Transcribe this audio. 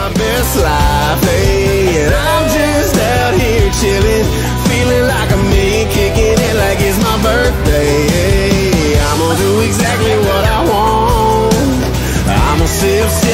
my best life, hey. And I'm just out here chilling, feeling like I'm me, kicking it like it's my birthday, hey. I'm gonna do exactly what I want. I'm gonna sip, sip